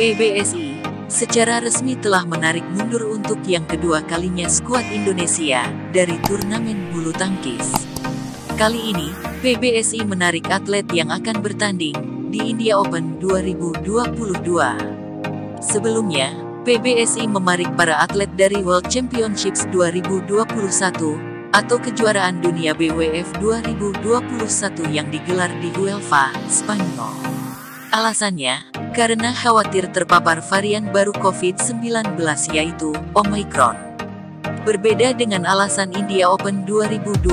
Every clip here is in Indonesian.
PBSI secara resmi telah menarik mundur untuk yang kedua kalinya skuad Indonesia dari turnamen bulu tangkis. Kali ini, PBSI menarik atlet yang akan bertanding di India Open 2022. Sebelumnya, PBSI memarik para atlet dari World Championships 2021 atau kejuaraan dunia BWF 2021 yang digelar di Huelva, Spanyol. Alasannya, karena khawatir terpapar varian baru COVID-19 yaitu Omicron. Berbeda dengan alasan India Open 2022,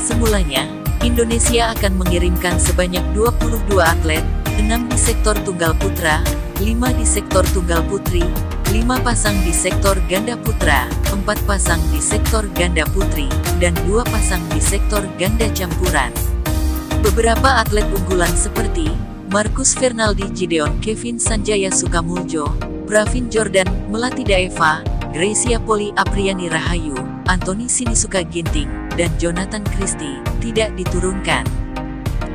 semulanya Indonesia akan mengirimkan sebanyak 22 atlet, 6 di sektor tunggal putra, 5 di sektor tunggal putri, 5 pasang di sektor ganda putra, 4 pasang di sektor ganda putri, dan 2 pasang di sektor ganda campuran. Beberapa atlet unggulan seperti Markus Fernaldi Gideon Kevin Sanjaya Sukamuljo, Pravin Jordan, Melati Daeva, Gracia Poli Apriani Rahayu, Anthony Sinisuka Ginting, dan Jonathan Christie, tidak diturunkan.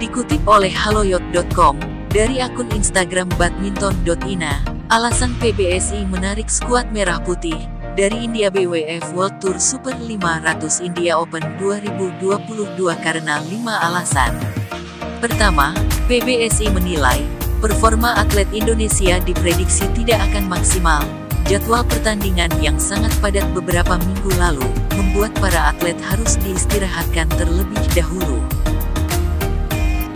Dikutip oleh haloyot.com, dari akun Instagram badminton.ina, alasan PBSI menarik skuad merah putih, dari India BWF World Tour Super 500 India Open 2022 karena 5 alasan. Pertama, PBSI menilai, performa atlet Indonesia diprediksi tidak akan maksimal. Jadwal pertandingan yang sangat padat beberapa minggu lalu, membuat para atlet harus diistirahatkan terlebih dahulu.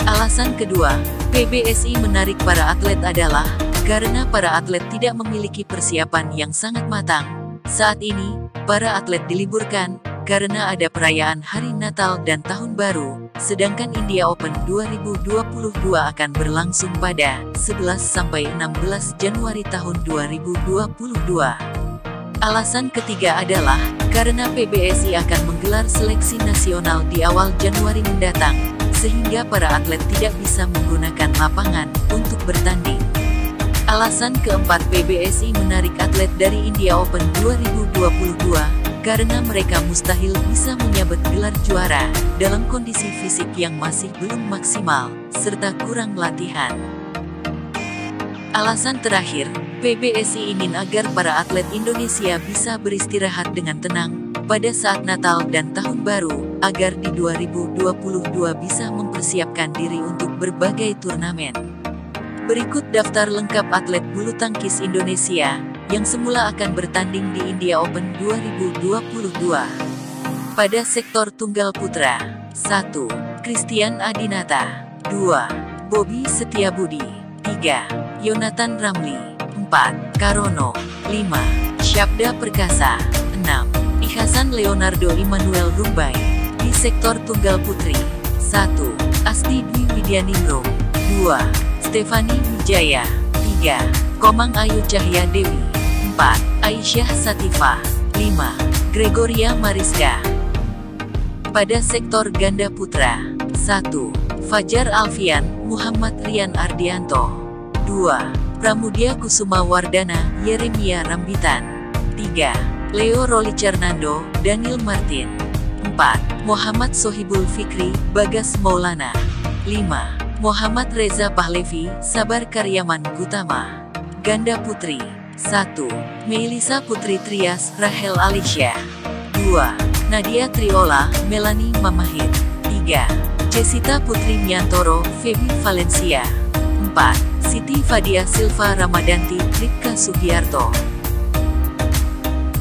Alasan kedua, PBSI menarik para atlet adalah, karena para atlet tidak memiliki persiapan yang sangat matang. Saat ini, para atlet diliburkan, karena ada perayaan Hari Natal dan Tahun Baru, sedangkan India Open 2022 akan berlangsung pada 11-16 Januari tahun 2022. Alasan ketiga adalah, karena PBSI akan menggelar seleksi nasional di awal Januari mendatang, sehingga para atlet tidak bisa menggunakan lapangan untuk bertanding. Alasan keempat PBSI menarik atlet dari India Open 2022, karena mereka mustahil bisa menyabet gelar juara dalam kondisi fisik yang masih belum maksimal, serta kurang latihan. Alasan terakhir, PBSI ingin agar para atlet Indonesia bisa beristirahat dengan tenang pada saat Natal dan Tahun Baru, agar di 2022 bisa mempersiapkan diri untuk berbagai turnamen. Berikut daftar lengkap atlet bulu tangkis Indonesia yang semula akan bertanding di India Open 2022. Pada sektor tunggal putra, 1. Christian Adinata 2. Bobby Setiabudi 3. Yonatan Ramli 4. Karono 5. Syabda Perkasa 6. Ihasan Leonardo Immanuel Rumbai di sektor tunggal putri 1. Asti Dwi Widyaningrum 2. Stefani Wijaya 3. Komang Ayu Cahya Dewi 4. Aisyah Satifah 5. Gregoria Mariska Pada sektor ganda putra 1. Fajar Alfian, Muhammad Rian Ardianto 2. Pramudia Kusuma Wardana, Yeremia Rambitan 3. Leo Roli Cernando, Daniel Martin 4. Muhammad Sohibul Fikri, Bagas Maulana 5. Muhammad Reza Pahlevi, Sabar Karyaman Gutama Ganda Putri 1. Melisa Putri Trias, Rahel Alicia. 2. Nadia Triola, Melanie Mamahit. 3. Jessica Putri Miantoro, Feby Valencia. 4. Siti Fadia Silva Ramadanti, Ripka Sugiarto.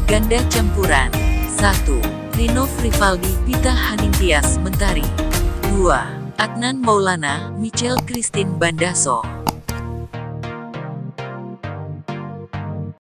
Ganda Campuran 1. Rino Frivaldi, Pita Hanintias Mentari 2. Adnan Maulana, Michelle Christine Bandaso